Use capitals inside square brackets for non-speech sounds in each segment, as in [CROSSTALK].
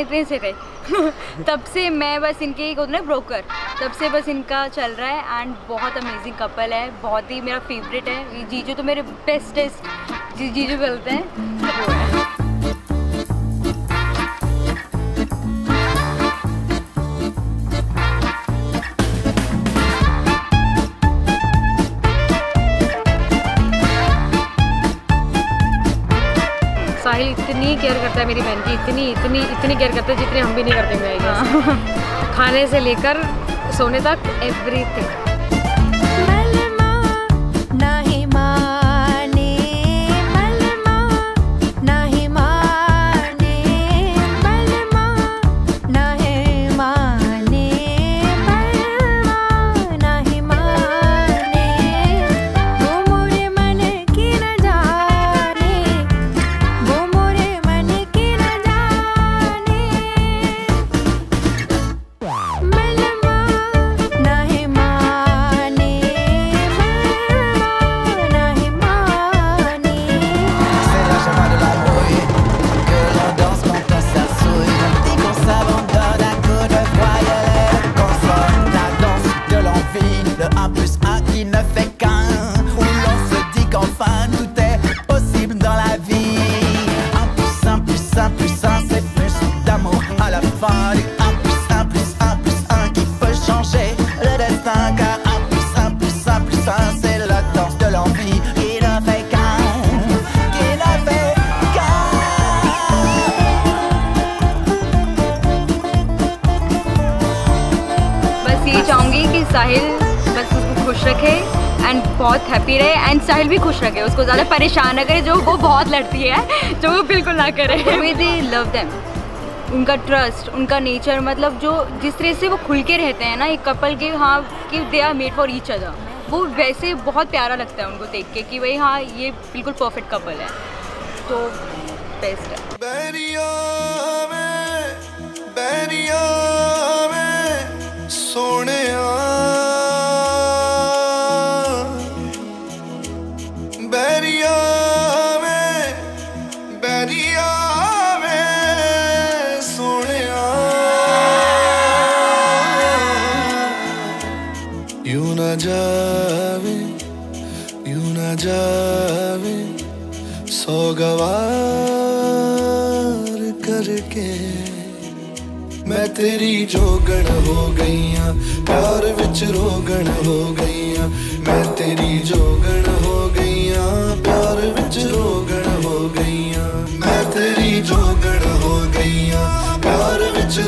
इतने इतने से गए [LAUGHS] तब से मैं बस इनके एक होता ना ब्रोकर तब से बस इनका चल रहा है एंड बहुत अमेजिंग कपल है, बहुत ही मेरा फेवरेट है। जीजू तो मेरे बेस्टेस्ट जीजू बोलते हैं। इतनी केयर करता है मेरी बहन की इतनी इतनी इतनी केयर करता है जितनी हम भी नहीं करते मेरे हाँ। खाने से लेकर सोने तक एवरीथिंग साहिल बस उसको खुश रखे एंड बहुत हैप्पी रहे एंड साहिल भी खुश रखे उसको ज़्यादा परेशान ना करे जो वो बहुत लड़ती है जो वो बिल्कुल ना करे। वे दे लव देम उनका ट्रस्ट उनका नेचर मतलब जो जिस तरह से वो खुल के रहते हैं ना एक कपल के हाँ कि they are made for each other वो वैसे बहुत प्यारा लगता है उनको देख के कि भाई हाँ ये बिल्कुल परफेक्ट कपल है। तो बेस्ट है। बैरिया में बैरिया में यूँ ना जावे यूँ ना जावे सौ गवार करके मैं तेरी जोगण हो गईया प्यार विच रोगण हो गईया मैं तेरी जोगण हो गईया प्यार विच रोगण हो गईया मैं तेरी जोगण हो गईया प्यार विच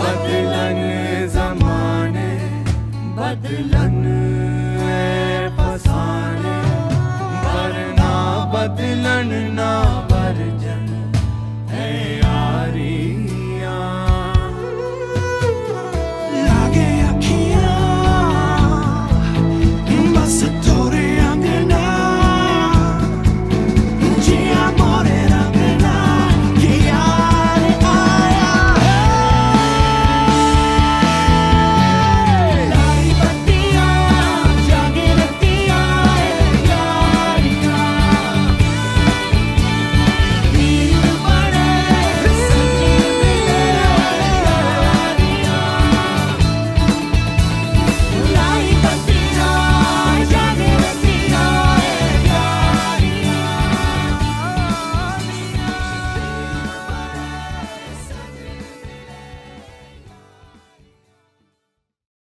बदलन जमाने बदलन फसाने वरना बदलन ना